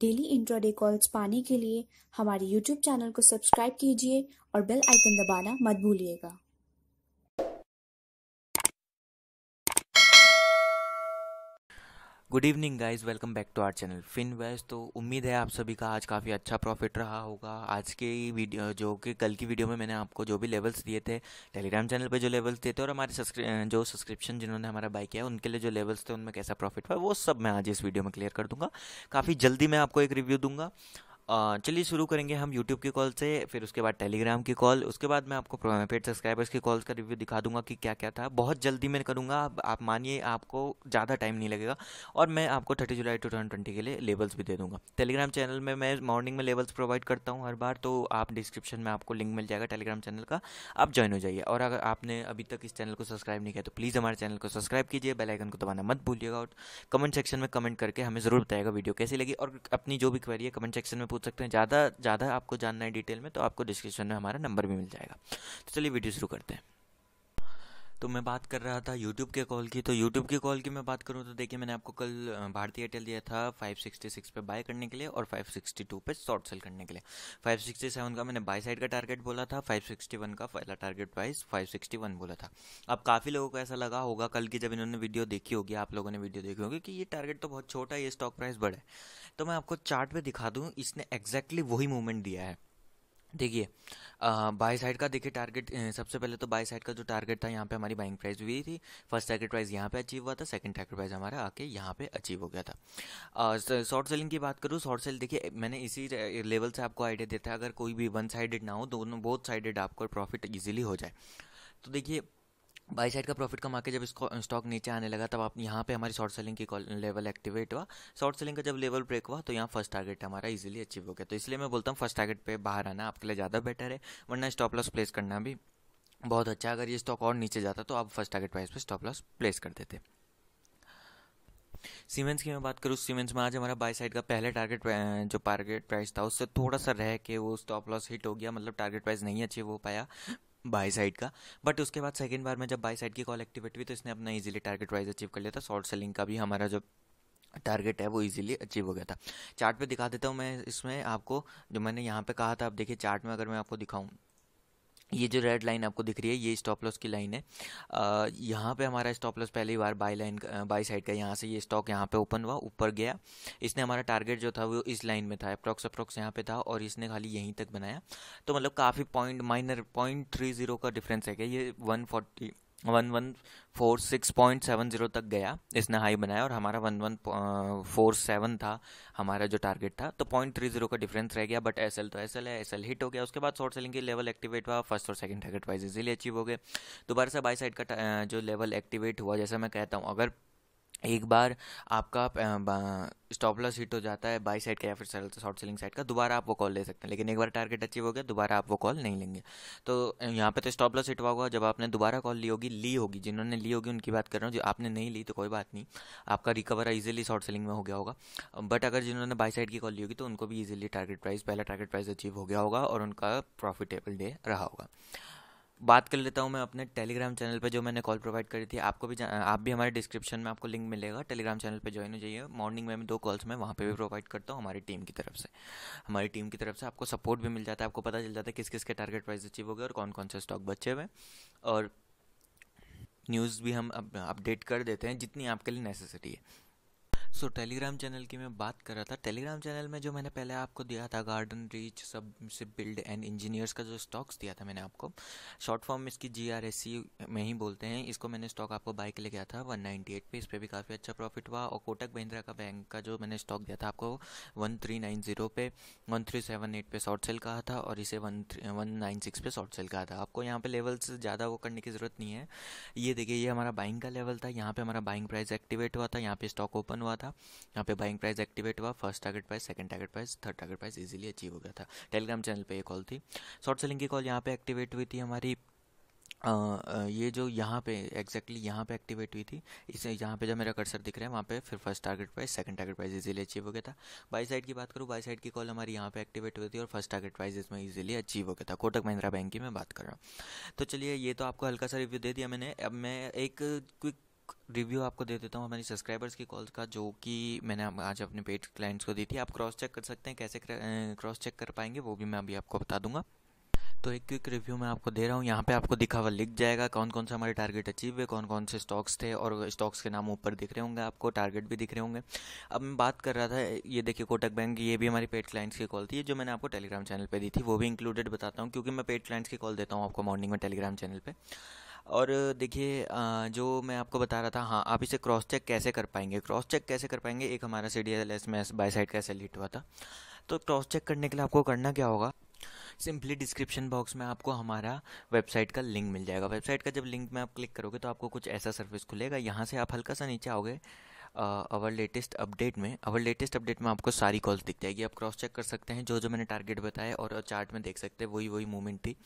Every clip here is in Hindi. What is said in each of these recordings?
डेली इंट्राडे कॉल्स पाने के लिए हमारे यूट्यूब चैनल को सब्सक्राइब कीजिए और बेल आइकन दबाना मत भूलिएगा। Good evening guys welcome back to our channel Finvest तो उम्मीद है आप सभी का आज काफ़ी अच्छा प्रॉफिट रहा होगा। आज के वीडियो जो कि कल की वीडियो में मैंने आपको जो भी लेवल्स दिए थे टेलीग्राम चैनल पे जो लेवल्स दिए थे और हमारे जो सब्सक्रिप्शन जिन्होंने हमारा बाय किया उनके लिए जो लेवल्स थे, उनमें कैसा प्रॉफिट हुआ, वो सब मैं आज इस वीडियो में क्लियर कर दूँगा। काफ़ी जल्दी मैं आपको एक रिव्यू दूँगा। चलिए शुरू करेंगे हम यूट्यूब की कॉल से, फिर उसके बाद टेलीग्राम की कॉल, उसके बाद मैं आपको पेड सब्सक्राइबर्स की कॉल्स का रिव्यू दिखा दूँगा कि क्या क्या था। बहुत जल्दी मैं करूँगा, आप मानिए, आपको ज़्यादा टाइम नहीं लगेगा और मैं आपको thirty July two thousand twenty के लिए लेवल्स भी दे दूँगा। टेलीग्राम चैनल में मैं मॉर्निंग में लेवल्स प्रोवाइड करता हूँ हर बार तो आप डिस्क्रिप्शन में आपको लिंक मिल जाएगा टेलीग्राम चैनल का, आप ज्वाइन हो जाइए। और अगर आपने अभी तक इस चैनल को सब्सक्राइब नहीं किया तो प्लीज़ हमारे चैनल को सब्सक्राइब कीजिए बेलाइकन को दबाना मत भूलिएगा और कमेंट सेक्शन में कमेंट करके हमें ज़रूर बताएगा वीडियो कैसी लगी और अपनी जो भी क्वेरी है कमेंट सेक्शन में पूछ सकते हैं। ज़्यादा ज़्यादा आपको जानना है डिटेल में तो आपको डिस्क्रिप्शन में हमारा नंबर भी मिल जाएगा। तो चलिए वीडियो शुरू करते हैं। तो मैं बात कर रहा था यूट्यूब के कॉल की। तो यूट्यूब की कॉल की मैं बात करूँ तो देखिए, मैंने आपको कल भारतीय एयरटेल दिया था 566 पे बाय करने के लिए और 562 पे शॉर्ट सेल करने के लिए। 567 का मैंने बाय साइड का टारगेट बोला था 561 का पहला टारगेट प्राइस 561 बोला था। अब काफ़ी लोगों को ऐसा लगा होगा कल की जब इन्होंने वीडियो देखी होगी, आप लोगों ने वीडियो देखी होगी कि ये टारगेट तो बहुत छोटा है, ये स्टॉक प्राइस बड़ा है। तो मैं आपको चार्ट पे दिखा दूँ, इसने एग्जैक्टली वही मूवमेंट दिया है। देखिए बाई साइड का देखिए टारगेट सबसे पहले तो बाई साइड का जो टारगेट था, यहाँ पे हमारी बाइंग प्राइस हुई थी। फ़र्स्ट टारगेट प्राइस यहाँ पे अचीव हुआ था सेकंड टारगेट प्राइस हमारा आके यहाँ पे अचीव हो गया था। शॉर्ट सेलिंग की बात करूँ शॉर्ट सेल देखिए, मैंने इसी लेवल से आपको आइडिया देता है, अगर कोई भी वन साइडेड ना हो, दोनों बोथ साइडेड आपको प्रॉफिट ईजिली हो जाए। तो देखिए बाई साइड का प्रॉफिट कमा के जब इसको स्टॉक नीचे आने लगा, तब आप यहाँ पे हमारी शॉर्ट सेलिंग की लेवल एक्टिवेट हुआ। शॉर्ट सेलिंग का जब लेवल ब्रेक हुआ तो यहाँ फ़र्स्ट टारगेट हमारा इजीली अचीव हो गया। तो इसलिए मैं बोलता हूँ फ़र्स्ट टारगेट पे बाहर आना आपके लिए ज़्यादा बेटर है, वरना स्टॉप लॉस प्लेस करना भी बहुत अच्छा अगर ये स्टॉक और नीचे जाता तो आप फ़र्स्ट टारगेट प्राइस पर स्टॉप लॉस प्लेस कर देते। सीमेंस की मैं बात करूँ सीमेंस में आज हमारा बाई साइड का पहले टारगेट जो टारगेट प्राइस था, उससे थोड़ा सा रह के वो स्टॉप लॉस हिट हो गया। मतलब टारगेट प्राइस नहीं अचीव हो पाया। बाई साइड का। बट उसके बाद सेकेंड बार में जब बाई साइड की कॉल एक्टिवेट हुई तो इसने अपना इजीली टारगेट वाइज अचीव कर लिया था। शॉर्ट सेलिंग का भी हमारा जो टारगेट है वो इजीली अचीव हो गया था। चार्ट पे दिखा देता हूँ मैं इसमें आपको। जो मैंने यहाँ पे कहा था, आप देखिए चार्ट में अगर मैं आपको दिखाऊँ ये जो रेड लाइन आपको दिख रही है, ये स्टॉप लॉस की लाइन है। यहाँ पे हमारा स्टॉप लॉस पहली बार बाई लाइन बाई साइड का, यहाँ से ये स्टॉक यहाँ पे ओपन हुआ, ऊपर गया। इसने हमारा टारगेट जो था वो इस लाइन में था अप्रॉक्स अप्रॉक्स यहाँ पे था और इसने खाली यहीं तक बनाया। तो मतलब काफ़ी point minor point three zero का डिफरेंस है क्या? ये one forty one one four six point seven zero तक गया, इसने हाई बनाया और हमारा वन वन फोर सेवन था, हमारा जो टारगेट था तो पॉइंट थ्री ज़ीरो का डिफरेंस रह गया बट एस एल तो एस एल है एस एल हिट हो गया, उसके बाद शॉर्ट सेलिंग की लेवल एक्टिवेट हुआ फ़र्स्ट और second target wise easily achieve हो गए। दोबारा से बाई साइड का जो लेवल एक्टिवेट हुआ, जैसा मैं कहता हूँ, अगर एक बार आपका स्टॉप लॉस हिट हो जाता है बाई साइड का या फिर शॉर्ट सेलिंग साइड का, दोबारा आप वो कॉल ले सकते हैं। लेकिन एक बार टारगेट अचीव हो गया, दोबारा आप वो कॉल नहीं लेंगे। तो यहाँ पे तो स्टॉप लॉस हिट हुआ होगा, जब आपने दोबारा कॉल ली होगी ली होगी, जिन्होंने ली होगी, उनकी बात कर रहा हूँ, जो आपने नहीं ली तो कोई बात नहीं। आपका रिकवर इजीली शॉर्ट सेलिंग में हो गया होगा। बट अगर जिन्होंने बाई साइड की कॉल ली होगी तो उनको भी ईजिली टारगेट प्राइस पहला टारगेट प्राइस अचीव हो गया होगा और उनका प्रॉफिटेबल डे रहा होगा। बात कर लेता हूँ मैं अपने टेलीग्राम चैनल पे जो मैंने कॉल प्रोवाइड करी थी। आपको भी आप भी हमारे डिस्क्रिप्शन में आपको लिंक मिलेगा। टेलीग्राम चैनल पे ज्वाइन हो जाइए। मॉर्निंग में मैं दो कॉल्स मैं वहाँ पे भी प्रोवाइड करता हूँ हमारी टीम की तरफ़ से। हमारी टीम की तरफ़ से आपको सपोर्ट भी मिल जाता है। आपको पता चल जाता है किस किस के टारगेट प्राइस अचीव हो गए और कौन कौन से स्टॉक बचे हुए और न्यूज़ भी हम अपडेट कर देते हैं जितनी आपके लिए नेसेसिटी है। सो टेलीग्राम चैनल की मैं बात कर रहा था। टेलीग्राम चैनल में जो मैंने पहले आपको दिया था गार्डन रीच सबसे बिल्ड एंड इंजीनियर्स का जो स्टॉक्स दिया था मैंने आपको। शॉर्ट फॉर्म इसकी जी आर एस सी में ही बोलते हैं। इसको मैंने स्टॉक आपको बाय के लिए गया था वन नाइन्टी एट पे। इस पर भी काफ़ी अच्छा प्रॉफिट हुआ। और कोटक महिंद्रा का बैंक का जो मैंने स्टॉक दिया था आपको वन थ्री नाइन ज़ीरो पे वन थ्री सेवन एट पे शॉर्ट सेल कहा था और इसे वन वन नाइन सिक्स पे शॉर्ट सेल कहा था। आपको यहाँ पे लेवल्स ज़्यादा वो करने की ज़रूरत नहीं है। ये देखिए, ये हमारा बाइंग का लेवल था। यहाँ पे हमारा बाइंग प्राइस एक्टिवेट हुआ था। यहाँ पे स्टॉक ओपन हुआ था। यहाँ पे बाइंग प्राइस एक्टिवेट हुआ first target price second target price third target price easily achieve हो गया था। टेलीग्राम चैनल पे ये कॉल थी। शॉर्ट सेलिंग की कॉल यहाँ पे एक्टिवेट हुई थी हमारी। आ, ये जो यहाँ पे एग्जैक्टली यहाँ पे एक्टिवेट हुई थी इसे यहाँ पे जब मेरा कर्सर दिख रहा है वहाँ पे फिर first target price second target price easily achieve हो गया था। बाई साइड की बात करूँ बाई साइड की कॉल हमारी यहाँ पे एक्टिवेट हुई थी और फ़र्स्ट टारगेट प्राइस इसमें इजीली अचीव हो गया था। कोटक महिंद्रा बैंक की मैं बात कर रहा हूँ। तो चलिए ये तो आपको हल्का सा रिव्यू दे दिया मैंने। अब मैं एक क्विक रिव्यू आपको दे देता हूँ हमारी सब्सक्राइबर्स की कॉल्स का, जो कि मैंने आज अपने पेड क्लाइंट्स को दी थी। आप क्रॉस चेक कर सकते हैं कैसे क्रॉस चेक कर पाएँगे, वो भी मैं अभी आपको बता दूँगा। तो एक क्विक रिव्यू मैं आपको दे रहा हूँ। यहाँ पे आपको दिखा हुआ लिख जाएगा कौन कौन से हमारे टारगेट अचीव हुए, कौन कौन से स्टॉक्स थे, और स्टॉक्स के नाम ऊपर दिख रहे होंगे आपको टारगेट भी दिख रहे होंगे। अब मैं बात कर रहा था, ये देखिए कोटक बैंक, ये भी हमारी पेड क्लाइंट्स की कॉल थी, जो मैंने आपको टेलीग्राम चैनल पर दी थी, वो भी इंक्लूडेड बताता हूँ, क्योंकि मैं पेड क्लाइंट्स की कॉल देता हूँ आपको मॉर्निंग में टेलीग्राम चैनल पर और देखिए जो मैं आपको बता रहा था हाँ आप इसे क्रॉस चेक कैसे कर पाएँगे? क्रॉस चेक कैसे कर पाएँगे? एक हमारा सी डी एल एस में बाई साइड कैसे लीट हुआ था। तो क्रॉस चेक करने के लिए आपको करना क्या होगा? सिंपली डिस्क्रिप्शन बॉक्स में आपको हमारा वेबसाइट का लिंक मिल जाएगा। वेबसाइट का जब लिंक में आप क्लिक करोगे तो आपको कुछ ऐसा सर्विस खुलेगा। यहाँ से आप हल्का सा नीचे आओगे अवर लेटेस्ट अपडेट में अवर लेटेस्ट अपडेट में आपको सारी कॉल्स दिख जाएगी। आप क्रॉस चेक कर सकते हैं, जो जो मैंने टारगेट बताया और चार्ट में देख सकते हैं, वही वही मूवमेंट थी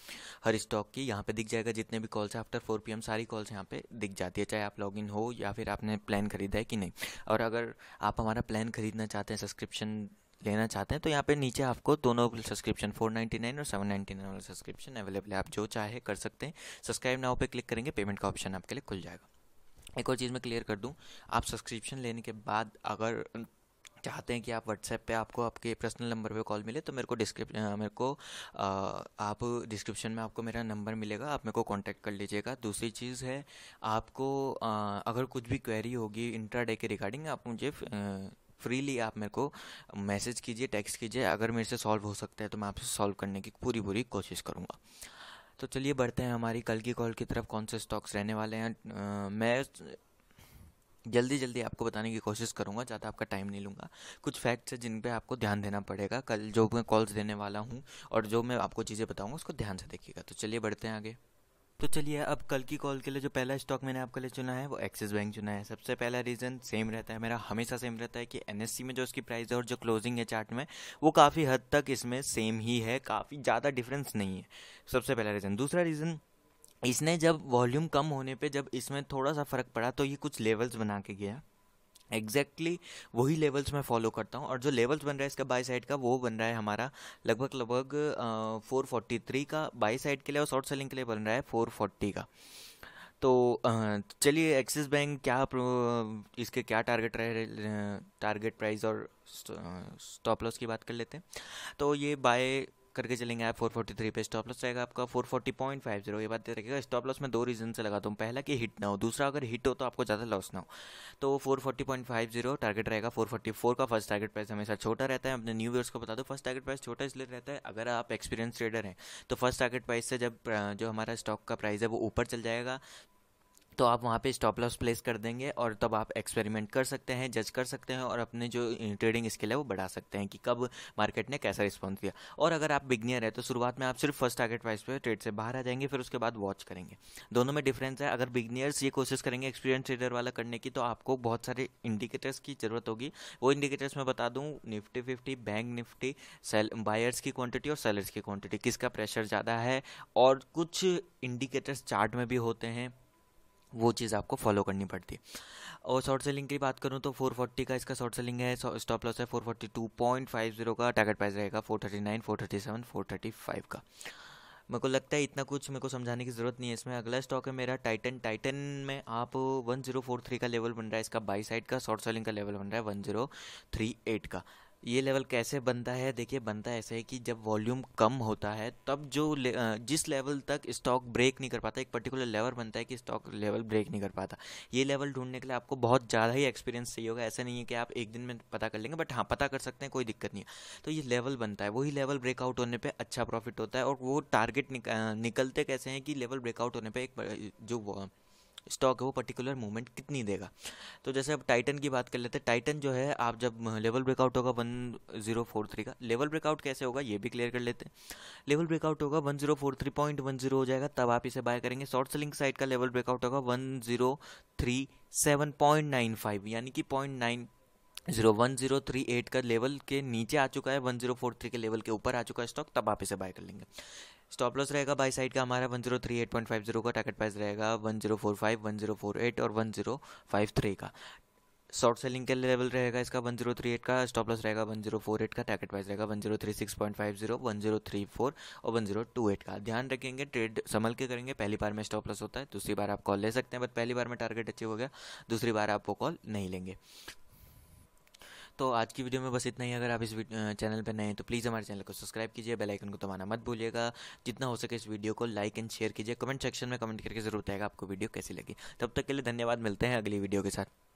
हर स्टॉक की। यहाँ पे दिख जाएगा, जितने भी कॉल्स हैं आफ्टर फोर पी सारी कॉल्स यहाँ पे दिख जाती है, चाहे आप लॉगिन हो या फिर आपने प्लान खरीदा है कि नहीं। और अगर आप हमारा प्लान खरीदना चाहते हैं सब्सक्रिप्शन लेना चाहते हैं तो यहाँ पे नीचे आपको दोनों सब्सक्रिप्शन 499 और 799 वाला सब्सक्रिप्शन अवेलेबल है। आप जो चाहे कर सकते हैं। सब्सक्राइब नाउ पे क्लिक करेंगे पेमेंट का ऑप्शन आपके लिए खुल जाएगा। एक और चीज़ मैं क्लियर कर दूँ। आप सब्सक्रिप्शन लेने के बाद अगर चाहते हैं कि आप व्हाट्सएप पे आपको आपके पर्सनल नंबर पे कॉल मिले तो मेरे को डिस्क्रिप्शन मेरे को आ, आप डिस्क्रिप्शन में आपको मेरा नंबर मिलेगा। आप मेरे को कांटेक्ट कर लीजिएगा। दूसरी चीज़ है आपको आ, अगर कुछ भी क्वेरी होगी इंट्रा के रिगार्डिंग आप मुझे फ्रीली आप मेरे को मैसेज कीजिए टेक्स्ट कीजिए। अगर मेरे से सॉल्व हो सकता है तो मैं आपसे सॉल्व करने की पूरी पूरी कोशिश करूँगा। तो चलिए बढ़ते हैं हमारी कल की कॉल की तरफ़ कौन से स्टॉक्स रहने वाले हैं। आ, मैं जल्दी जल्दी आपको बताने की कोशिश करूँगा ज़्यादा आपका टाइम नहीं लूँगा। कुछ फैक्ट्स हैं जिन पे आपको ध्यान देना पड़ेगा। कल जो मैं कॉल्स देने वाला हूँ और जो मैं आपको चीज़ें बताऊँगा उसको ध्यान से देखिएगा। तो चलिए बढ़ते हैं आगे। तो चलिए अब कल की कॉल के लिए जो पहला स्टॉक मैंने आपके लिए चुना है, वो एक्सिस बैंक चुना है। सबसे पहला रीज़न सेम रहता है, मेरा हमेशा सेम रहता है कि एनएससी में जो उसकी प्राइस है और जो क्लोजिंग है चार्ट में, वो काफ़ी हद तक इसमें सेम ही है, काफ़ी ज़्यादा डिफरेंस नहीं है। सबसे पहला रीज़न दूसरा रीज़न इसने जब वॉल्यूम कम होने पे जब इसमें थोड़ा सा फ़र्क पड़ा तो ये कुछ लेवल्स बना के गया। एग्जैक्टली exactly वही लेवल्स मैं फॉलो करता हूँ और जो लेवल्स बन रहा है इसका बाई साइड का, वो बन रहा है हमारा लगभग लगभग फोर फोर्टी थ्री का बाई साइड के लिए और शॉर्ट सेलिंग के लिए बन रहा है फोर फोर्टी का। तो चलिए एक्सिस बैंक क्या इसके क्या टारगेट रहे टारगेट प्राइस और स्टॉप लॉस की बात कर लेते हैं। तो ये बाय करके चलेंगे आप 443 पे स्टॉप लॉस रहेगा आपका 440.50 ये बात दे रखिएगा स्टॉप लॉस में दो रीजन से लगाता हूँ, पहला कि हिट ना हो, दूसरा अगर हिट हो तो आपको ज़्यादा लॉस ना हो। तो 440.50 टारगेट रहेगा 444 का फ़र्स्ट टारगेट प्राइस हमेशा छोटा रहता है, अपने न्यू ईयर्स को बता दो फ़र्स्ट टारगेट प्राइस छोटा इसलिए रहता है, अगर आप एक्सपीरियंस ट्रेडर हैं तो फ़र्स्ट टारगेट प्राइस से जब जो हमारा स्टॉक का प्राइस है वो ऊपर चल जाएगा तो आप वहाँ पे स्टॉप लॉस प्लेस कर देंगे और तब आप एक्सपेरिमेंट कर सकते हैं जज कर सकते हैं और अपने जो ट्रेडिंग स्किल है वो बढ़ा सकते हैं कि कब मार्केट ने कैसा रिस्पॉन्स दिया। और अगर आप बिगनियर है तो शुरुआत में आप सिर्फ़ फ़र्स्ट टारगेट प्राइस पे ट्रेड से बाहर आ जाएँगे, फिर उसके बाद वॉच करेंगे। दोनों में डिफरेंस है। अगर बिगनियर्स ये कोशिश करेंगे एक्सपीरियंस ट्रेडर वाला करने की तो आपको बहुत सारे इंडिकेटर्स की ज़रूरत होगी। वो इंडिकेटर्स मैं बता दूँ Nifty fifty bank Nifty sell buyers की क्वांटिटी और सेलर्स की क्वांटिटी किसका प्रेशर ज़्यादा है? और कुछ इंडिकेटर्स चार्ट में भी होते हैं। वो चीज़ आपको फॉलो करनी पड़ती है। और शॉर्ट सेलिंग की बात करूँ तो 440 का इसका शॉर्ट सेलिंग है स्टॉप लॉस है 442.50 का टारगेट प्राइस रहेगा 439, 437, 435 का। मेरे को लगता है इतना कुछ मेरे को समझाने की ज़रूरत नहीं है इसमें। अगला स्टॉक है मेरा टाइटन टाइटन में आप 1043 का लेवल बन रहा है इसका बाई साइड का शॉर्ट सेलिंग का लेवल बन रहा है 1038 का। ये लेवल कैसे बनता है? देखिए बनता ऐसे है कि जब वॉल्यूम कम होता है तब जो ले, जिस लेवल तक स्टॉक ब्रेक नहीं कर पाता एक पर्टिकुलर लेवल बनता है कि स्टॉक लेवल ब्रेक नहीं कर पाता। ये लेवल ढूँढने के लिए आपको बहुत ज़्यादा ही एक्सपीरियंस चाहिए होगा। ऐसा नहीं है कि आप एक दिन में पता कर लेंगे बट हाँ पता कर सकते हैं कोई दिक्कत नहीं है। तो ये लेवल बनता है। वही लेवल ब्रेकआउट होने पर अच्छा प्रॉफिट होता है और वो टारगेट निकलते कैसे हैं कि लेवल ब्रेकआउट होने पर एक जो स्टॉक है, वो पर्टिकुलर मूवमेंट कितनी देगा। तो जैसे अब टाइटन की बात कर लेते हैं टाइटन जो है, आप जब लेवल ब्रेकआउट होगा वन ज़ीरो फोर थ्री का लेवल ब्रेकआउट कैसे होगा, ये भी क्लियर कर लेते हैं। लेवल ब्रेकआउट होगा one zero four three point one zero हो जाएगा, तब आप इसे बाय करेंगे। शॉर्ट सेलिंग साइड का लेवल ब्रेकआउट होगा one zero three seven point nine five, यानी कि point nine zero one zero three eight का लेवल के नीचे आ चुका है, वन ज़ीरो फोर थ्री के लेवल के ऊपर आ चुका है स्टॉक तब आप इसे बाय कर लेंगे। स्टॉप लॉस रहेगा बाई साइड का हमारा one zero three eight point five zero का, टारगेट प्राइस रहेगा one zero four five, one zero four eight और वन ज़ीरो फाइव थ्री का। शॉर्ट सेलिंग के लेवल रहेगा इसका वन ज़ीरो थ्री एट का स्टॉप लॉस रहेगा वन ज़ीरो फोर एट का टैकेट प्राइस रहेगा one zero three six point five zero, one zero three four और वन ज़ीरो टू एट का। ध्यान रखेंगे, ट्रेड संभल के करेंगे, पहली बार में स्टॉप लॉस होता है, दूसरी बार आप कॉल ले सकते हैं, बट पहली बार में टारगेट अचीव हो गया, दूसरी बार आप वो कॉल नहीं लेंगे। तो आज की वीडियो में बस इतना ही। अगर आप इस चैनल पर नए हैं तो प्लीज़ हमारे चैनल को सब्सक्राइब कीजिए, बेल आइकन को दबाना मत भूलिएगा। जितना हो सके इस वीडियो को लाइक एंड शेयर कीजिए। कमेंट सेक्शन में कमेंट करके ज़रूर बताएगा आपको वीडियो कैसी लगी। तब तक के लिए धन्यवाद, मिलते हैं अगली वीडियो के साथ।